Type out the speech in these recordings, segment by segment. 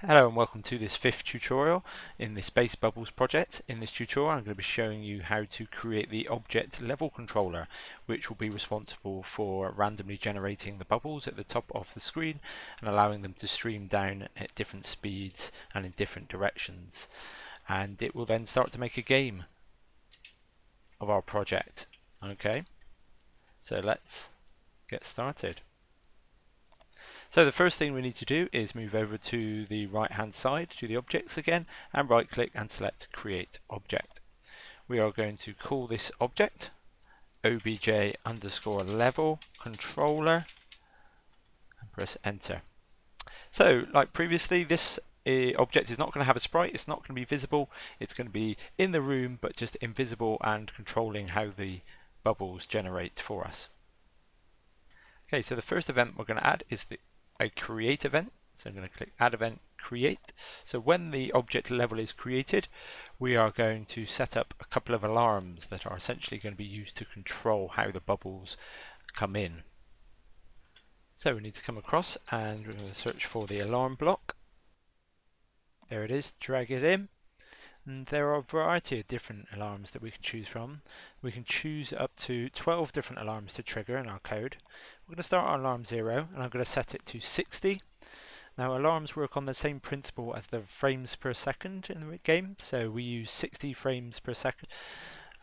Hello and welcome to this fifth tutorial in the Space Bubbles project. In this tutorial I'm going to be showing you how to create the object level controller which will be responsible for randomly generating the bubbles at the top of the screen and allowing them to stream down at different speeds and in different directions. And it will then start to make a game of our project. Okay, so let's get started. So the first thing we need to do is move over to the right hand side to the objects again and right click and select create object. We are going to call this object obj underscore level controller and press enter. So like previously this uh, object is not going to have a sprite, it's not going to be visible, it's going to be in the room but just invisible and controlling how the bubbles generate for us. Okay, so the first event we're going to add is the a create event. So I'm going to click add event create. So when the object level is created, we are going to set up a couple of alarms that are essentially going to be used to control how the bubbles come in. So we need to come across and we're going to search for the alarm block. There it is, drag it in. And there are a variety of different alarms that we can choose from. We can choose up to 12 different alarms to trigger in our code. We're going to start on alarm 0 and I'm going to set it to 60. Now alarms work on the same principle as the frames per second in the game, so we use 60 frames per second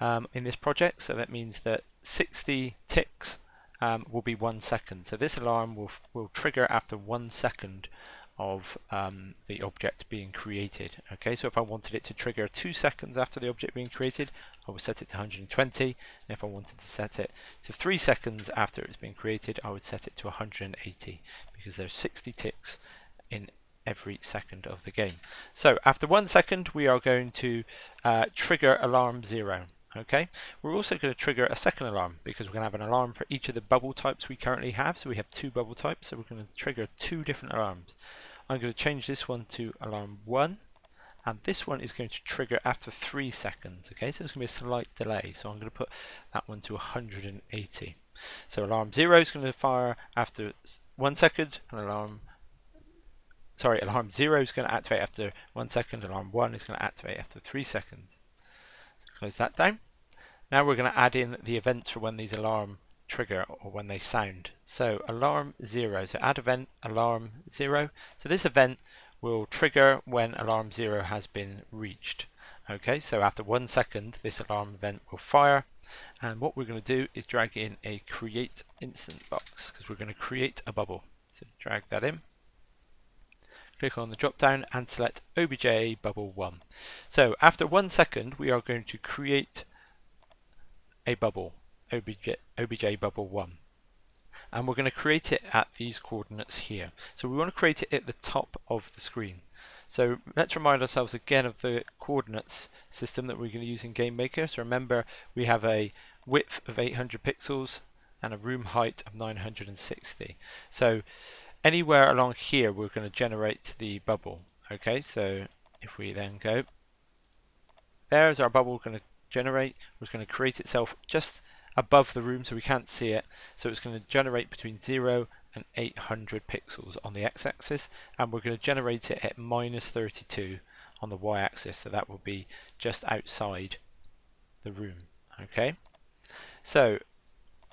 um, in this project, so that means that 60 ticks um, will be one second. So this alarm will, will trigger after one second of um, the object being created. Okay, so if I wanted it to trigger two seconds after the object being created, I would set it to 120. And if I wanted to set it to three seconds after it's been created, I would set it to 180 because there's 60 ticks in every second of the game. So after one second, we are going to uh, trigger alarm zero. Okay, we're also going to trigger a second alarm because we're going to have an alarm for each of the bubble types we currently have. So we have two bubble types, so we're going to trigger two different alarms. I'm going to change this one to alarm 1 and this one is going to trigger after 3 seconds okay? So it's going to be a slight delay so I'm going to put that one to 180 so alarm 0 is going to fire after 1 second and alarm sorry alarm 0 is going to activate after 1 second alarm 1 is going to activate after 3 seconds. So close that down. Now we're going to add in the events for when these alarm trigger or when they sound. So alarm 0, so add event alarm 0. So this event will trigger when alarm 0 has been reached. Okay, so after one second this alarm event will fire and what we're going to do is drag in a create instance box because we're going to create a bubble. So drag that in click on the drop down and select obj bubble 1. So after one second we are going to create a bubble obj, obj bubble 1 and we're going to create it at these coordinates here. So we want to create it at the top of the screen. So let's remind ourselves again of the coordinates system that we're going to use in GameMaker. So remember we have a width of 800 pixels and a room height of 960. So anywhere along here we're going to generate the bubble. Okay, so if we then go, there's our bubble going to generate. It's going to create itself just above the room so we can't see it. So it's going to generate between 0 and 800 pixels on the x-axis and we're going to generate it at minus 32 on the y-axis. So that will be just outside the room okay? So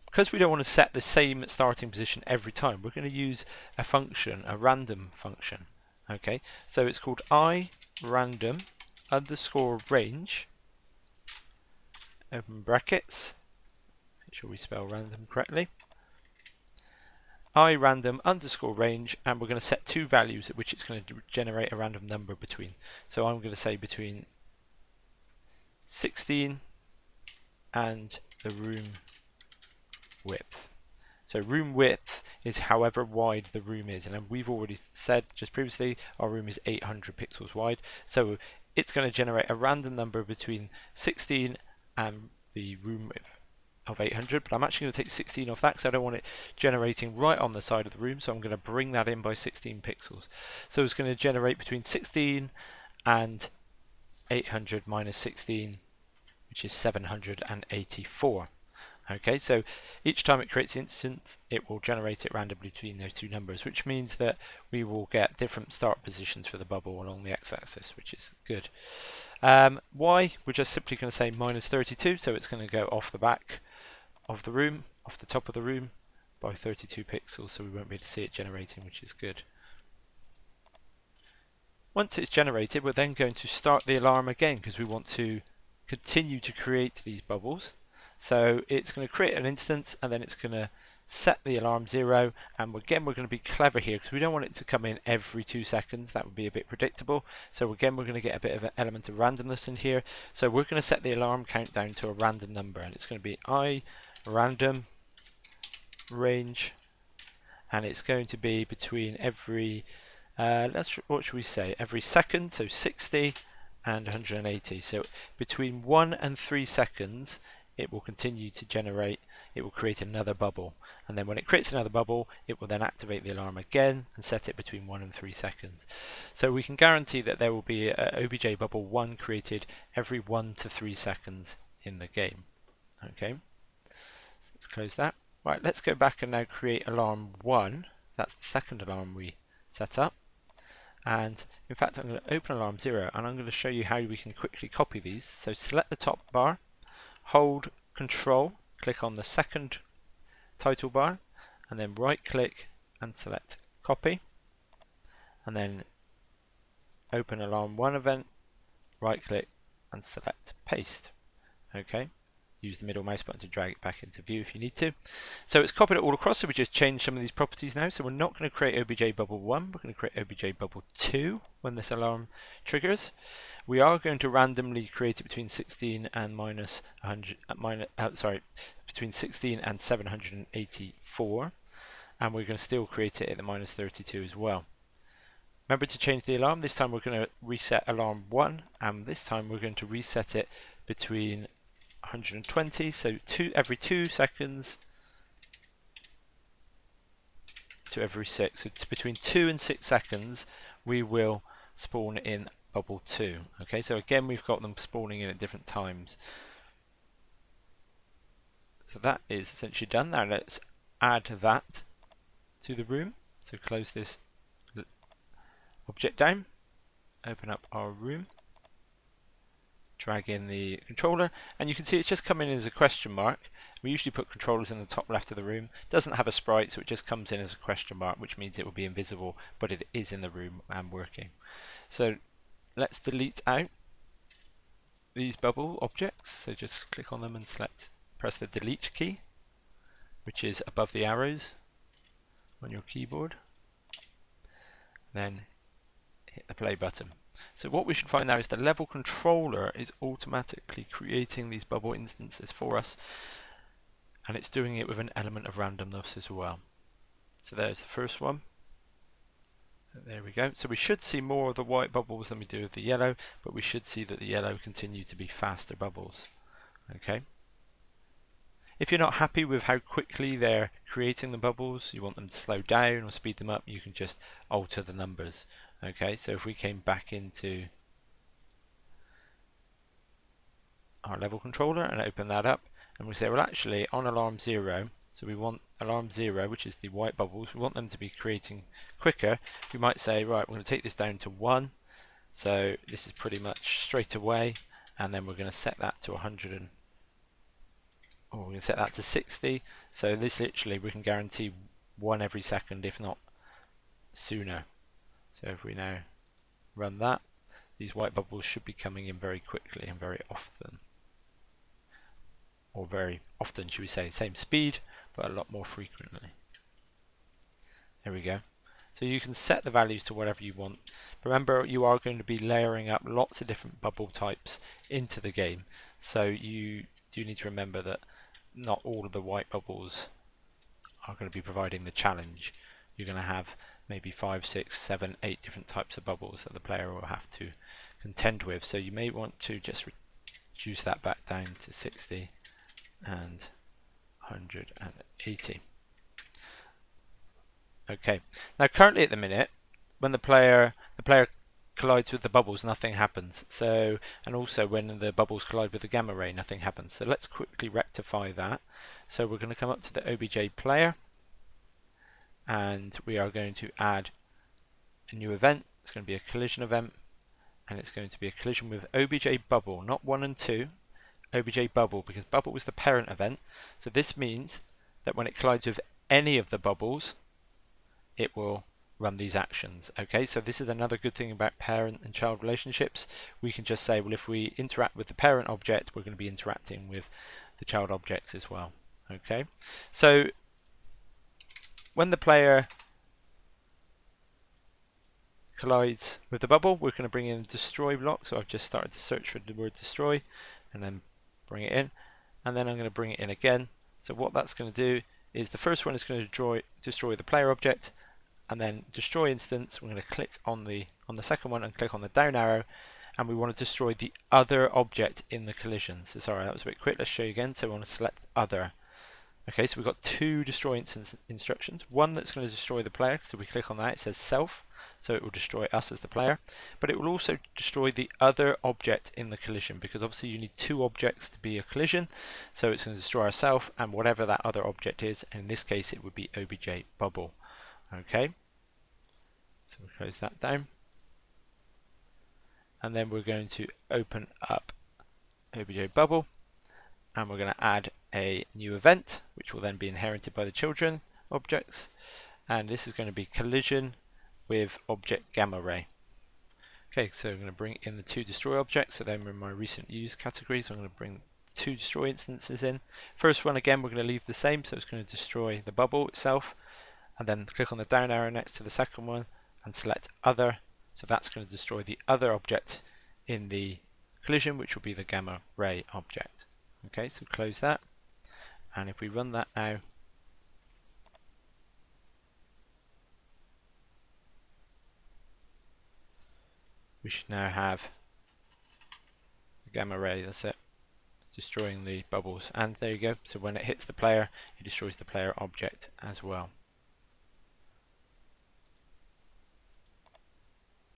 because we don't want to set the same starting position every time we're going to use a function a random function okay? So it's called i random underscore range open brackets Make sure we spell random correctly. i random underscore range and we're going to set two values at which it's going to generate a random number between. So I'm going to say between 16 and the room width. So room width is however wide the room is and we've already said just previously our room is 800 pixels wide so it's going to generate a random number between 16 and the room width of 800 but I'm actually going to take 16 off that because I don't want it generating right on the side of the room so I'm going to bring that in by 16 pixels. So it's going to generate between 16 and 800 minus 16 which is 784 Okay, so each time it creates instance, it will generate it randomly between those two numbers, which means that we will get different start positions for the bubble along the x-axis, which is good. Um, y, we're just simply going to say minus 32, so it's going to go off the back of the room, off the top of the room, by 32 pixels, so we won't be able to see it generating, which is good. Once it's generated, we're then going to start the alarm again because we want to continue to create these bubbles. So it's going to create an instance and then it's going to set the alarm zero and again we're going to be clever here because we don't want it to come in every two seconds that would be a bit predictable so again we're going to get a bit of an element of randomness in here so we're going to set the alarm countdown to a random number and it's going to be i random range and it's going to be between every uh, let's what should we say? Every second so 60 and 180 so between 1 and 3 seconds it will continue to generate it will create another bubble. And then when it creates another bubble it will then activate the alarm again and set it between 1 and 3 seconds. So we can guarantee that there will be a obj bubble 1 created every 1 to 3 seconds in the game. Okay so let's close that Right, let's go back and now create alarm 1. That's the second alarm we set up. And in fact, I'm going to open alarm 0 and I'm going to show you how we can quickly copy these. So select the top bar, hold control, click on the second title bar, and then right click and select copy. And then open alarm 1 event, right click and select paste. Okay use the middle mouse button to drag it back into view if you need to. So it's copied it all across, so we just change some of these properties now. So we're not going to create obj bubble 1, we're going to create obj bubble 2 when this alarm triggers. We are going to randomly create it between 16 and minus 100, uh, minus, uh, sorry, between 16 and 784. And we're going to still create it at the minus 32 as well. Remember to change the alarm. This time we're going to reset alarm 1 and this time we're going to reset it between 120 so two every two seconds to every six. So between two and six seconds we will spawn in bubble two. Okay so again we've got them spawning in at different times. So that is essentially done. Now let's add that to the room. So close this object down open up our room drag in the controller and you can see it's just coming in as a question mark. We usually put controllers in the top left of the room. Doesn't have a sprite so it just comes in as a question mark which means it will be invisible but it is in the room and working. So let's delete out these bubble objects. So just click on them and select press the delete key which is above the arrows on your keyboard. Then hit the play button so what we should find now is the level controller is automatically creating these bubble instances for us and it's doing it with an element of randomness as well. So there's the first one. There we go. So we should see more of the white bubbles than we do of the yellow, but we should see that the yellow continue to be faster bubbles. Okay. If you're not happy with how quickly they're creating the bubbles, you want them to slow down or speed them up, you can just alter the numbers. Okay, so if we came back into our level controller and open that up, and we say, well actually on alarm 0, so we want alarm 0, which is the white bubbles, we want them to be creating quicker, we might say, right, we're going to take this down to 1, so this is pretty much straight away, and then we're going to set that to 100 and or we're going to set that to 60 so this literally we can guarantee one every second if not sooner so if we now run that these white bubbles should be coming in very quickly and very often. Or very often should we say same speed but a lot more frequently. There we go. So you can set the values to whatever you want. Remember you are going to be layering up lots of different bubble types into the game. So you do need to remember that not all of the white bubbles are going to be providing the challenge. You're going to have maybe five, six, seven, eight different types of bubbles that the player will have to contend with. So you may want to just reduce that back down to 60 and 180. Okay. Now currently at the minute, when the player the player collides with the bubbles, nothing happens. So, and also when the bubbles collide with the gamma ray, nothing happens. So let's quickly rectify that. So we're going to come up to the OBJ player, and we are going to add a new event. It's going to be a collision event, and it's going to be a collision with OBJ bubble, not one and two, OBJ bubble, because bubble was the parent event. So this means that when it collides with any of the bubbles, it will run these actions. Okay, so this is another good thing about parent and child relationships. We can just say, well, if we interact with the parent object, we're going to be interacting with the child objects as well. Okay, so when the player collides with the bubble, we're going to bring in a destroy block. So I've just started to search for the word destroy and then bring it in. And then I'm going to bring it in again. So what that's going to do is the first one is going to destroy, destroy the player object and then destroy instance. We're going to click on the on the second one and click on the down arrow and we want to destroy the other object in the collision. So sorry, that was a bit quick. Let's show you again. So we want to select other. Okay, so we've got two destroy instance instructions. One that's going to destroy the player. So we click on that, it says self. So it will destroy us as the player. But it will also destroy the other object in the collision because obviously you need two objects to be a collision. So it's going to destroy ourselves and whatever that other object is. In this case, it would be obj bubble. Okay. So we'll close that down. And then we're going to open up OBJ bubble and we're going to add a new event which will then be inherited by the children objects. And this is going to be collision with object gamma ray. Okay, so I'm going to bring in the two destroy objects, so then in my recent use category, so I'm going to bring two destroy instances in. First one again we're going to leave the same, so it's going to destroy the bubble itself, and then click on the down arrow next to the second one, and select other. So that's going to destroy the other object in the collision which will be the gamma ray object okay so close that. And if we run that now we should now have the gamma ray that's it destroying the bubbles. And there you go. So when it hits the player it destroys the player object as well